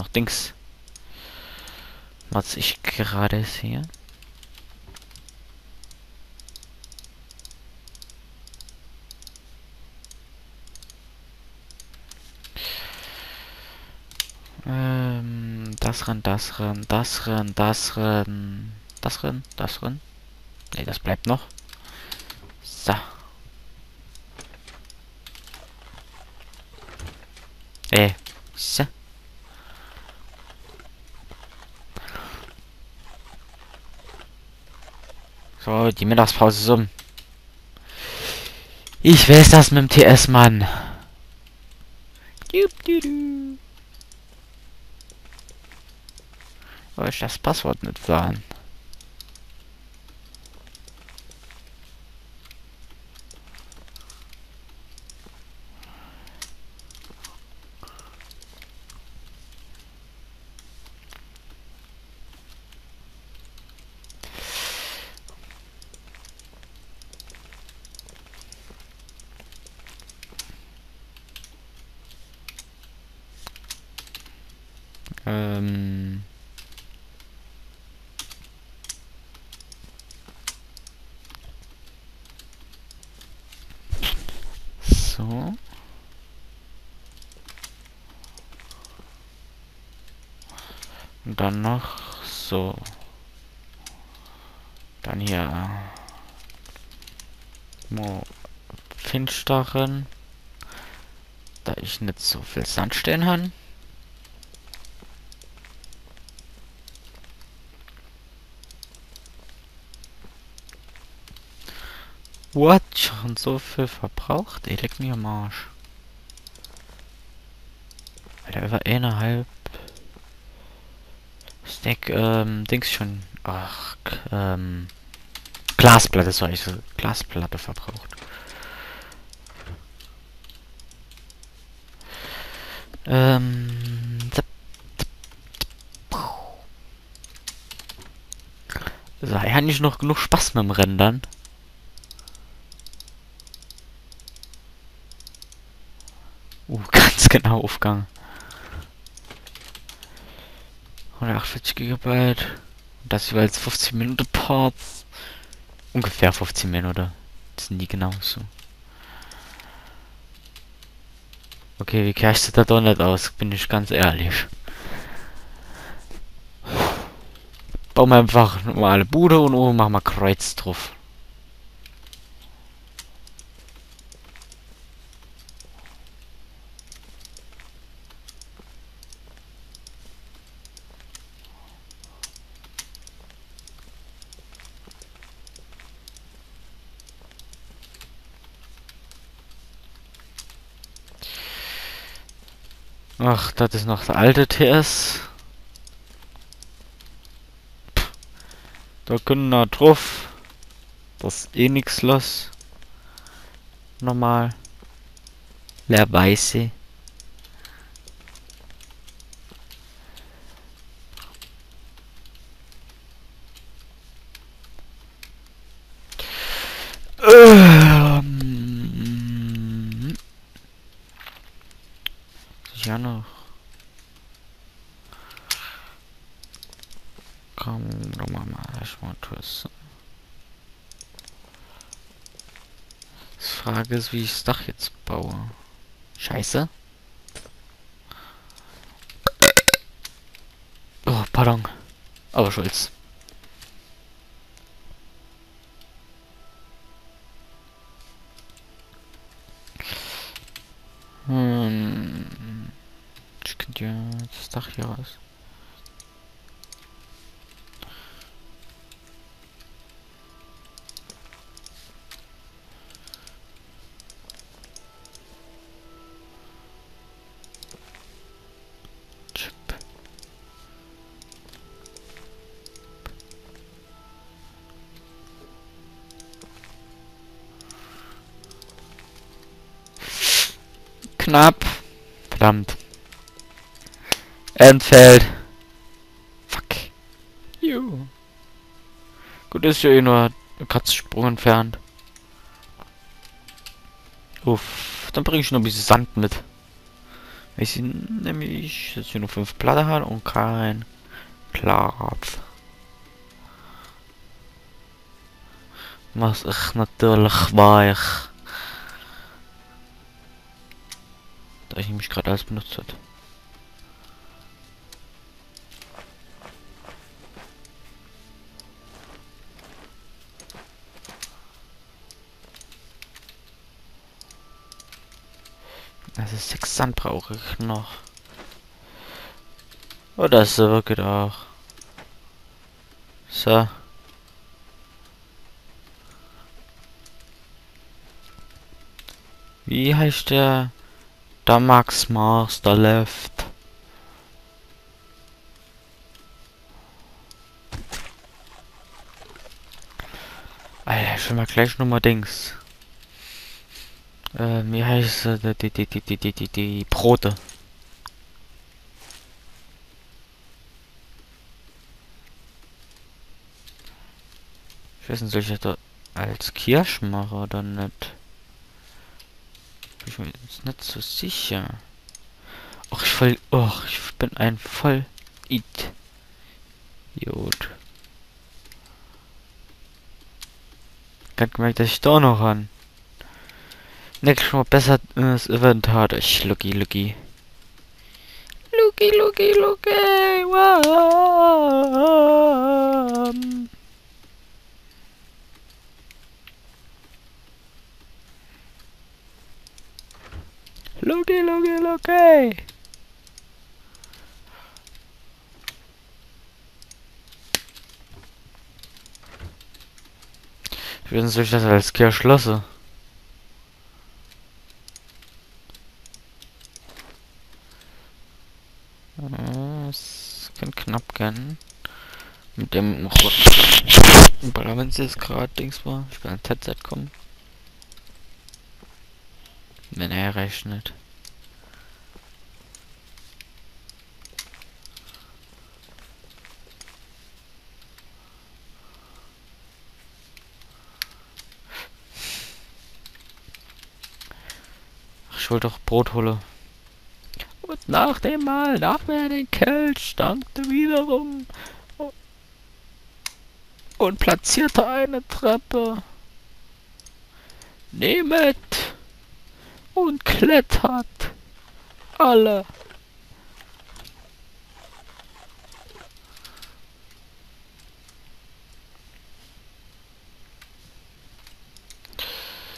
noch Dings. Was ich gerade sehe. Ähm, das Rennen, das Rennen, das Rennen, das Rennen, das Rennen, das Rennen. Ne, das bleibt noch. So. Äh, so. So, die Mittagspause ist um. Ich weiß das mit dem TS, Mann. Soll ich das Passwort nicht sagen? Ähm. So. Und dann noch so. Dann hier. Mo Finsteren. Da ich nicht so viel Sand stehen habe. What? Schon so viel verbraucht? Ey, leck mir am Arsch. Alter, über eineinhalb Stack, ähm, Dings schon. Ach, ähm, Glasplatte, ich so. Glasplatte verbraucht. Ähm, so, nicht noch genug Spaß mit dem Rendern. Uh, ganz genau Aufgang. 148 GB. Das jeweils 15 Minuten Parts. Ungefähr 15 Minuten. Das sind nie genau so. Okay, wie kehrt das doch nicht aus, bin ich ganz ehrlich. Bauen wir einfach normale Bude und oben machen wir Kreuz drauf. Ach, das ist noch der alte TS. Da können wir drauf. Das ist eh nix los. Normal. Leer weiße. Ähm. Ja noch. Komm, doch mal erstmal testen. Die Frage ist, wie ich das Dach jetzt baue. Scheiße. Oh, pardon. Aber Schulz. Hm. Das Dach hier raus. Knapp. Verdammt. Entfällt. Fuck. Juhu. Gut, ist ja eh nur ein Katzensprung entfernt. Uff. Dann bringe ich noch ein bisschen Sand mit. Wir sind nämlich, dass wir nur fünf Platte haben und kein Platz. Was ich natürlich weiß. Da ich nämlich gerade alles benutzt hat. Sand brauche ich noch. Oh, das wirkt auch. So. Wie heißt der? Der Max Master Left. Alter, schon mal gleich Nummer Dings. Äh, wie heißt äh, die, die, die, die, die, die, die Brote? Ich weiß nicht, soll ich das als Kirsch machen oder nicht? Ich bin mir jetzt nicht so sicher. Ach, ich voll. Och, ich bin ein voll It. Idiot. Ganz gemerkt, dass ich da noch an. Nächstes Mal besser das Inventar. Ich Lucky, Lucky. Lucky, Lucky, Lucky. Wow. Lucky, Lucky, Lucky. Ich will sich das als Kirschlosse. Es kann knapp gehen. Mit dem Balance jetzt gerade Dings war. Ich bin an TZ kommen. Wenn er rechnet. Ich wollte doch Brot holen. Und nach dem Mal, nach mir den Kelch, dankte wiederum und platzierte eine Treppe. Nehmet und klettert alle.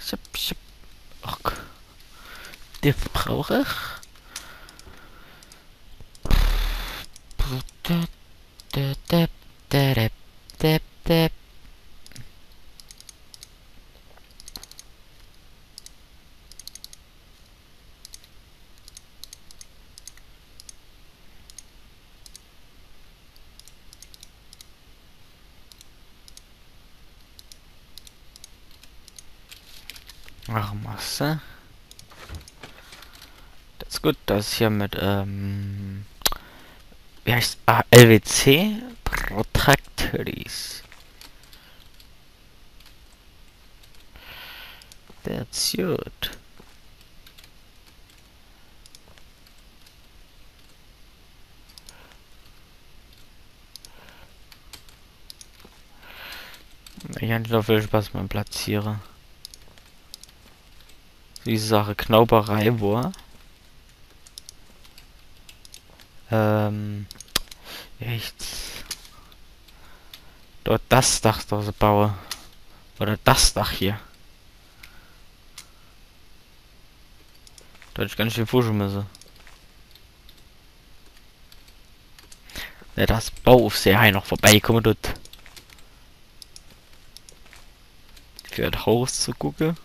Schip, schip. Ach, das ich. Ach, Masse. Das ist gut, das hier mit, ähm, wie heißt ah, LWC Protectories. Good. Ich habe noch viel Spaß beim Platzieren. Diese Sache Knauberei war. Ähm, rechts. Dort das Dach da so baue. Oder das Dach hier. Da ich ganz schön fuschen müssen. Ja, das Bauaufseher noch vorbeikommen dort. Für das Haus zu gucken.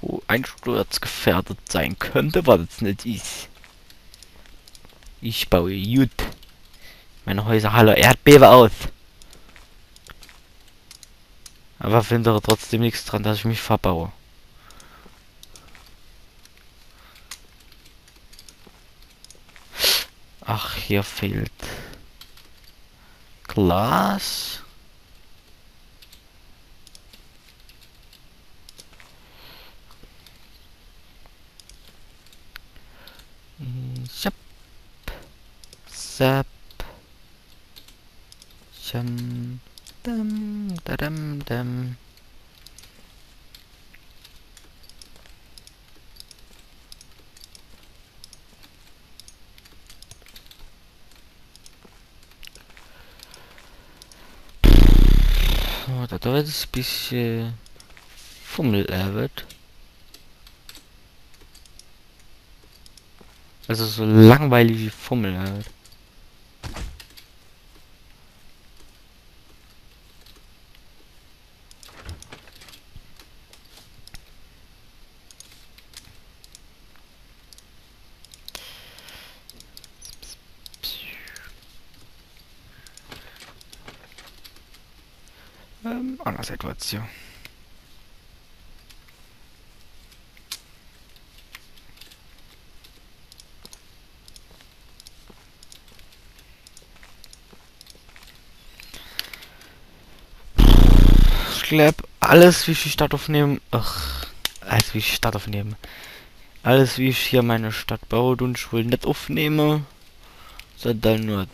Wo ein Sturz gefährdet sein könnte, was es nicht ist. Ich baue gut. Meine Häuser hallo Erdbeben aus. Aber finde trotzdem nichts dran, dass ich mich verbaue. Ach, hier fehlt Glas. Zap. Zap. Da wird es ein bisschen Fummel wird. Also so langweilig wie Fummel halt. Ähm, andere Situation. Ich glaube, alles wie ich Stadt aufnehmen. Ach, alles wie ich Stadt aufnehmen. Alles wie ich hier meine Stadt baue und ich will nicht aufnehme. Sondern nur.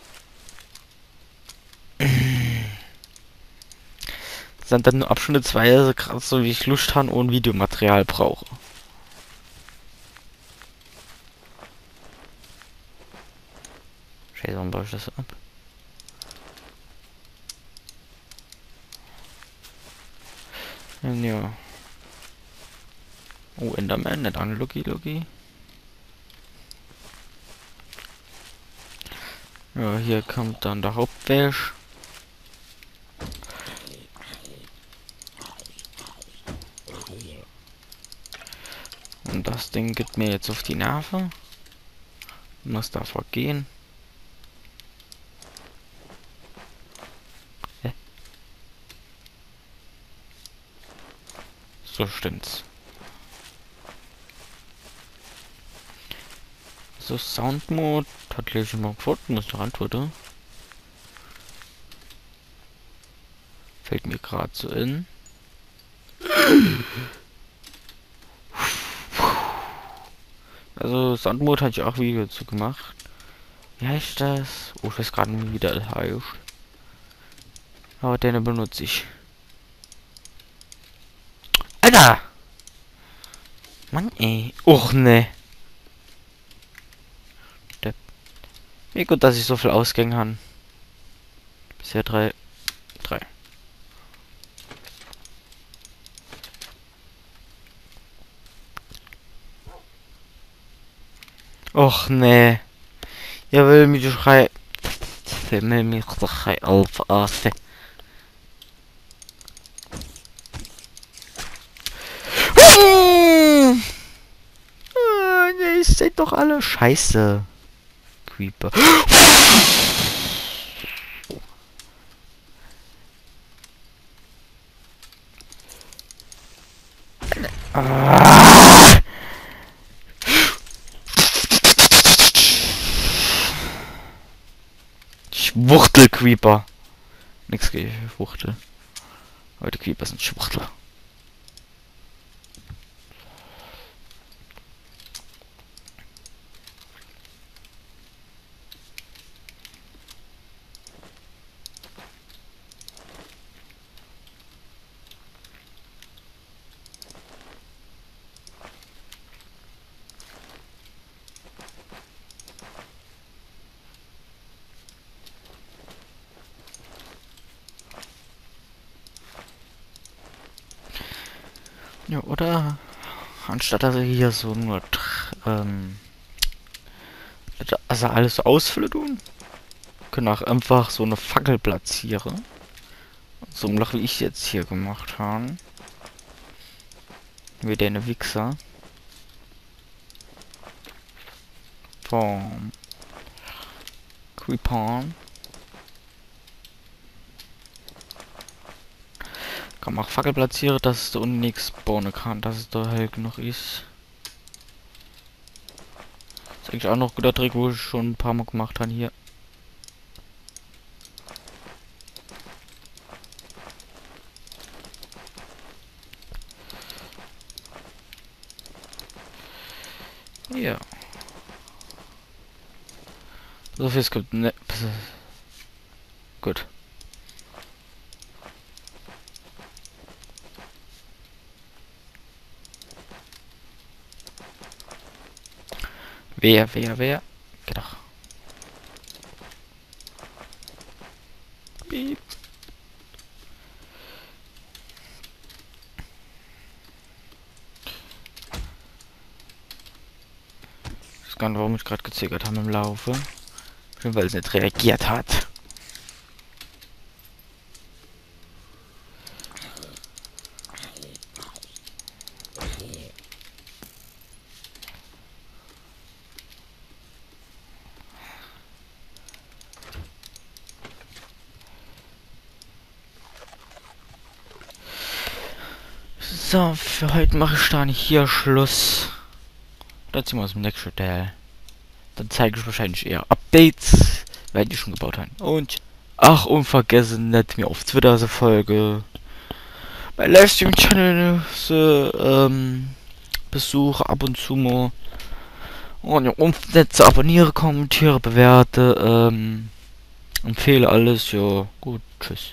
Sind dann nur abschnittsweise gerade so wie ich Lust habe und Videomaterial brauche. Scheiße, warum baue ich das ab? Ja. Oh, Enderman, nicht an Loki, Loki. Ja, hier kommt dann der Hauptweg. Und das Ding gibt mir jetzt auf die Nerven. Muss da vergehen. Hä? So stimmt's. So, Sound Mode hat gleich mal gefunden, muss doch antworten. Fällt mir gerade so in. Also Sandmod hatte ich auch Video zu gemacht. Wie heißt das? Oh, ich weiß gerade nicht, wie der heißt. Aber den benutze ich. Alter! Mann ey. Och ne. Wie gut, dass ich so viel Ausgänge habe. Bisher drei. Drei. Och nee. Je wil me dus ga Ze me me ga je asse. Ihr seid doch alle scheiße. Creeper. Ah! Schwuchtel-Creeper. Nix gegen Schwuchtel. Heute Creeper sind Schwuchtler. Ja, oder anstatt dass er hier so nur ähm, also alles so ausfüllen tun, können auch einfach so eine Fackel platzieren. So ein Loch wie ich jetzt hier gemacht habe. Wie der Wichser. Vom Creepon. Komm, auch Fackel platziere, dass unten nichts bauen kann, dass es da hell genug ist. Das ist eigentlich auch noch ein guter Trick, wo ich schon ein paar Mal gemacht habe hier. Ja. So viel es gibt, ne. Gut. Wer, wer, wer? Genau. Piep. Ich weiß gar nicht, warum ich gerade gezögert habe im Laufe. Bestimmt, weil es nicht reagiert hat. So, für heute mache ich dann hier Schluss. Dann ziehen wir aus dem nächsten Teil. Dann zeige ich wahrscheinlich eher Updates, weil die schon gebaut haben. Und, ach, unvergessen, nicht mir auf Twitter so Folge. Bei Livestream-Channel so, ähm, Besuch ab und zu mal. Und zu abonnieren, kommentiere, bewerte, ähm, empfehle alles, ja, gut, tschüss.